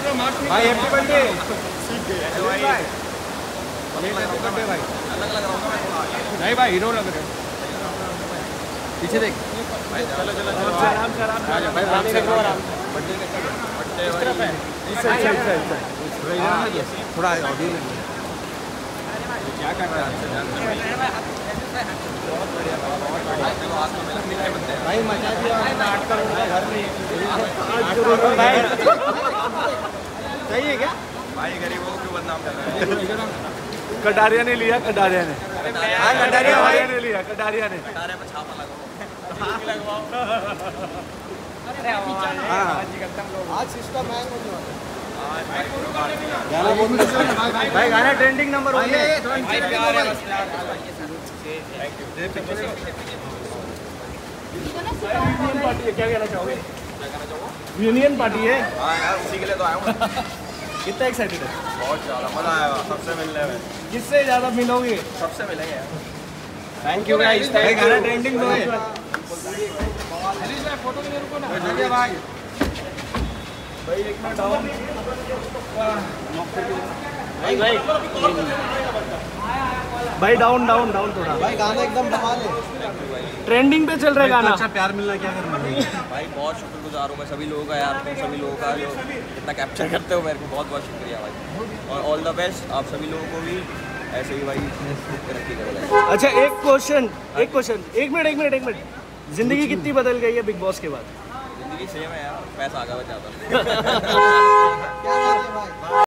भाई बर्थडे भाई भाई नहीं भाई हीरो लग रहे पीछे देख। चलो चलो चलो आराम से आराम से भाई आराम थोड़ा क्या कर रहा है भाई दिया आठ करोड़ घर भाई सही है क्या? भाई गरीबों को बदनाम कर रहा है? कटारिया ने लिया कटारिया ने। हाँ कटारिया भाई। ने लिया कटारिया ने। सारे पे छापा लगाओ। हाँ। आज सिस्टम हैंग होने वाला भाई गाना ट्रेंडिंग नंबर वन है। यूनियन पार्टी है? क्या कहना चाहोगे यूनियन पार्टी है। हाँ यार उसी के लिए तो आया हूँ। कितना एक्साइटेड है? बहुत ज़्यादा मज़ा आएगा सबसे मिलने में। किससे ज़्यादा मिलोगे? सबसे मिलेंगे यार। थैंक यू गाइस भाई गाना ट्रेंडिंग में है। भाई भाई डाउन डाउन डाउन थोड़ा। भाई गाना एकदम बवाल है ट्रेंडिंग पे चल रहा है गाना। अच्छा प्यार मिलना क्या करना है? भाई बहुत शुक्रगुजार हूँ मैं सभी लोगों का यार तुम सभी लोगों का जो इतना कैप्चर करते हो मेरे को बहुत बहुत शुक्रिया भाई। और ऑल द बेस्ट आप सभी लोगों को भी। ऐसे ही भाई तरक्की करो अच्छा एक क्वेश्चन एक क्वेश्चन एक मिनट एक मिनट एक मिनट ज़िंदगी कितनी बदल गई है बिग बॉस के बाद? ज़िंदगी सेम है यार पैसा आगे बचाता